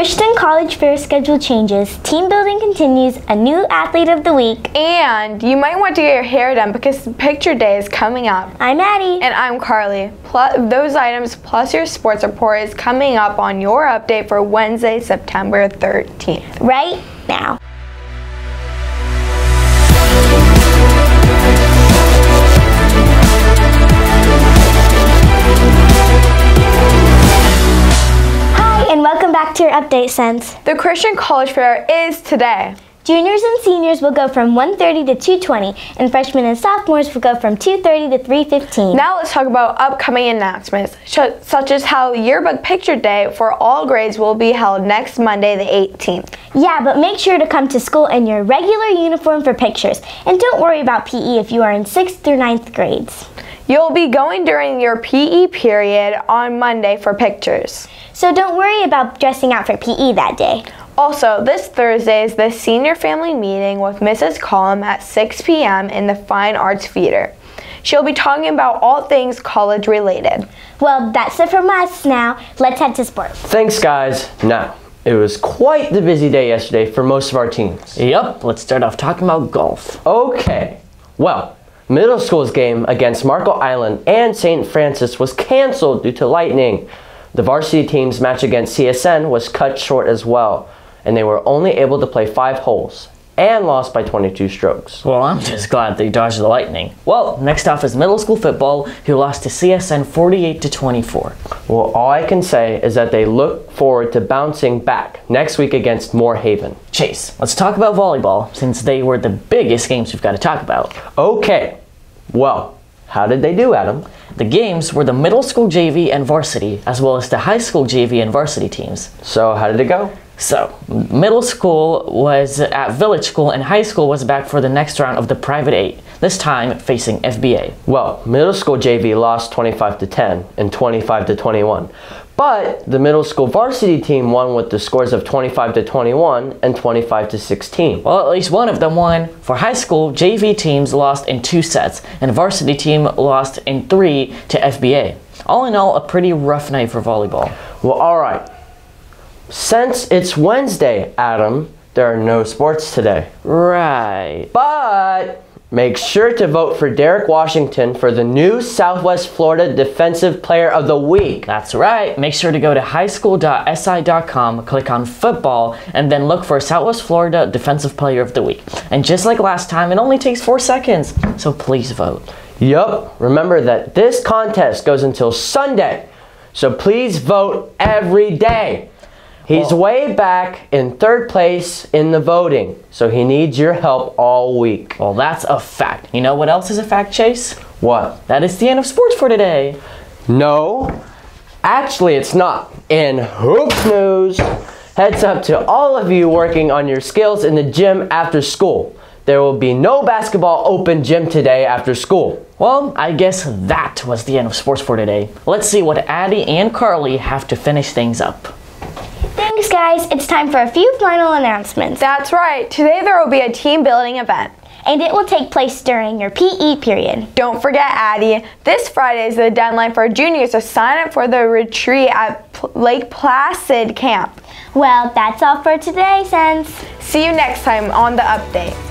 Christian College Fair schedule changes, team building continues, a new athlete of the week. And you might want to get your hair done because picture day is coming up. I'm Addie. And I'm Carly. Plus, those items plus your sports report is coming up on your update for Wednesday, September 13th. Right now. Update sense. The Christian College Fair is today. Juniors and seniors will go from 1.30 to 2.20, and freshmen and sophomores will go from 2.30 to 3.15. Now let's talk about upcoming announcements, such as how yearbook picture day for all grades will be held next Monday the 18th. Yeah, but make sure to come to school in your regular uniform for pictures, and don't worry about PE if you are in 6th through 9th grades. You'll be going during your PE period on Monday for pictures. So don't worry about dressing out for PE that day. Also, this Thursday is the senior family meeting with Mrs. Collum at 6 p.m. in the Fine Arts Theater. She'll be talking about all things college related. Well, that's it from us now. Let's head to sports. Thanks, guys. Now, it was quite the busy day yesterday for most of our teams. Yep, let's start off talking about golf. Okay, well, Middle school's game against Marco Island and St. Francis was canceled due to lightning. The varsity team's match against CSN was cut short as well, and they were only able to play five holes and lost by 22 strokes. Well, I'm just glad they dodged the lightning. Well, next off is middle school football, who lost to CSN 48 to 24. Well, all I can say is that they look forward to bouncing back next week against Moore Haven. Chase, let's talk about volleyball, since they were the biggest games we've got to talk about. Okay, well, how did they do, Adam? The games were the middle school JV and varsity, as well as the high school JV and varsity teams. So, how did it go? So, middle school was at village school and high school was back for the next round of the private 8, this time facing FBA. Well, middle school JV lost 25 to 10 and 25 to 21. But the middle school varsity team won with the scores of 25 to 21 and 25 to 16. Well, at least one of them won. For high school, JV teams lost in two sets, and varsity team lost in three to FBA. All in all, a pretty rough night for volleyball. Well, all right. Since it's Wednesday, Adam, there are no sports today. Right. But Make sure to vote for Derek Washington for the new Southwest Florida Defensive Player of the Week. That's right. Make sure to go to highschool.si.com, click on football, and then look for Southwest Florida Defensive Player of the Week. And just like last time, it only takes four seconds, so please vote. Yup. Remember that this contest goes until Sunday, so please vote every day. He's way back in third place in the voting, so he needs your help all week. Well, that's a fact. You know what else is a fact, Chase? What? That is the end of sports for today. No, actually, it's not. In Hoops News, heads up to all of you working on your skills in the gym after school. There will be no basketball open gym today after school. Well, I guess that was the end of sports for today. Let's see what Addie and Carly have to finish things up. Thanks, guys. It's time for a few final announcements. That's right. Today there will be a team building event. And it will take place during your PE period. Don't forget, Addie, this Friday is the deadline for juniors to sign up for the retreat at P Lake Placid Camp. Well, that's all for today, Sense. See you next time on The Update.